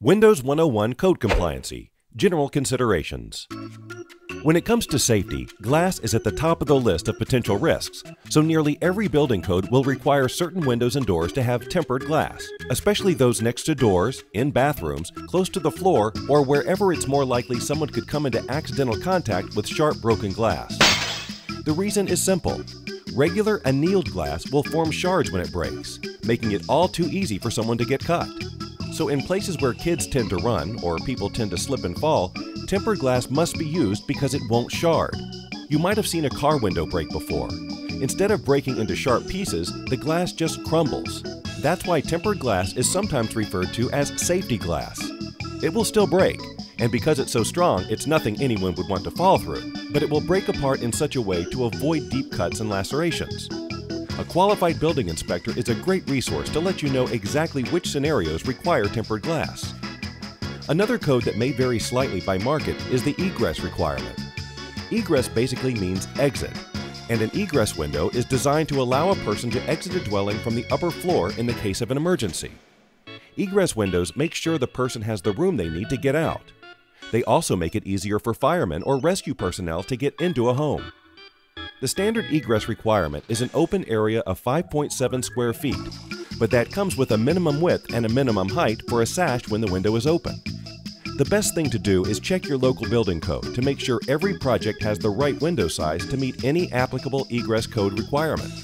Windows 101 Code Compliancy General Considerations When it comes to safety, glass is at the top of the list of potential risks, so nearly every building code will require certain windows and doors to have tempered glass, especially those next to doors, in bathrooms, close to the floor, or wherever it's more likely someone could come into accidental contact with sharp broken glass. The reason is simple. Regular annealed glass will form shards when it breaks, making it all too easy for someone to get cut. So in places where kids tend to run or people tend to slip and fall, tempered glass must be used because it won't shard. You might have seen a car window break before. Instead of breaking into sharp pieces, the glass just crumbles. That's why tempered glass is sometimes referred to as safety glass. It will still break, and because it's so strong, it's nothing anyone would want to fall through, but it will break apart in such a way to avoid deep cuts and lacerations. A qualified building inspector is a great resource to let you know exactly which scenarios require tempered glass. Another code that may vary slightly by market is the egress requirement. Egress basically means exit, and an egress window is designed to allow a person to exit a dwelling from the upper floor in the case of an emergency. Egress windows make sure the person has the room they need to get out. They also make it easier for firemen or rescue personnel to get into a home. The standard egress requirement is an open area of 5.7 square feet, but that comes with a minimum width and a minimum height for a sash when the window is open. The best thing to do is check your local building code to make sure every project has the right window size to meet any applicable egress code requirement.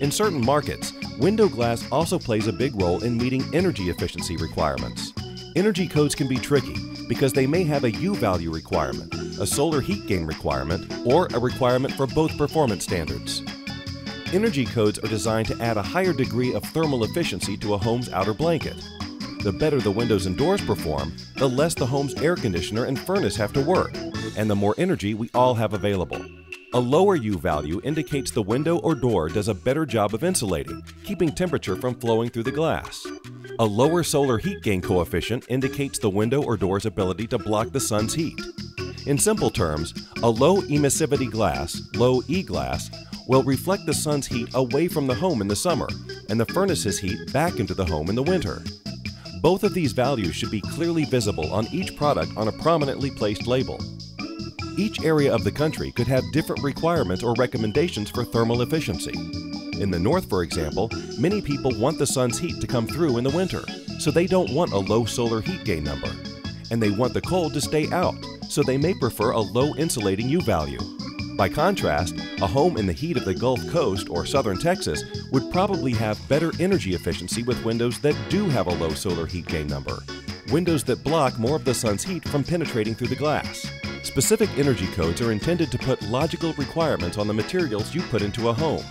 In certain markets, window glass also plays a big role in meeting energy efficiency requirements. Energy codes can be tricky because they may have a U value requirement, a solar heat gain requirement, or a requirement for both performance standards. Energy codes are designed to add a higher degree of thermal efficiency to a home's outer blanket. The better the windows and doors perform, the less the home's air conditioner and furnace have to work, and the more energy we all have available. A lower U value indicates the window or door does a better job of insulating, keeping temperature from flowing through the glass. A lower solar heat gain coefficient indicates the window or door's ability to block the sun's heat. In simple terms, a low emissivity glass, low E glass, will reflect the sun's heat away from the home in the summer and the furnace's heat back into the home in the winter. Both of these values should be clearly visible on each product on a prominently placed label. Each area of the country could have different requirements or recommendations for thermal efficiency. In the north, for example, many people want the sun's heat to come through in the winter, so they don't want a low solar heat gain number. And they want the cold to stay out, so they may prefer a low insulating U value. By contrast, a home in the heat of the Gulf Coast or southern Texas would probably have better energy efficiency with windows that do have a low solar heat gain number, windows that block more of the sun's heat from penetrating through the glass. Specific energy codes are intended to put logical requirements on the materials you put into a home.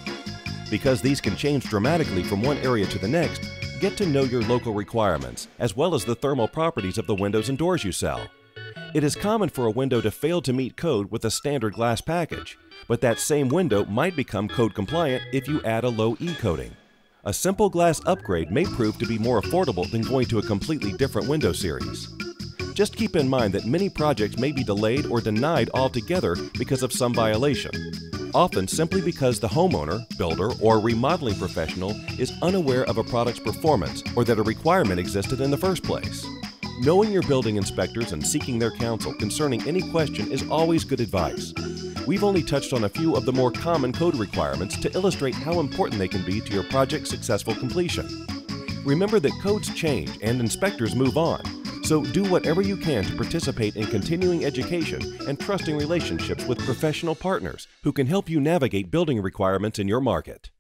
Because these can change dramatically from one area to the next, get to know your local requirements, as well as the thermal properties of the windows and doors you sell. It is common for a window to fail to meet code with a standard glass package, but that same window might become code compliant if you add a low E coating. A simple glass upgrade may prove to be more affordable than going to a completely different window series. Just keep in mind that many projects may be delayed or denied altogether because of some violation, often simply because the homeowner, builder, or remodeling professional is unaware of a product's performance or that a requirement existed in the first place. Knowing your building inspectors and seeking their counsel concerning any question is always good advice. We've only touched on a few of the more common code requirements to illustrate how important they can be to your project's successful completion. Remember that codes change and inspectors move on, so do whatever you can to participate in continuing education and trusting relationships with professional partners who can help you navigate building requirements in your market.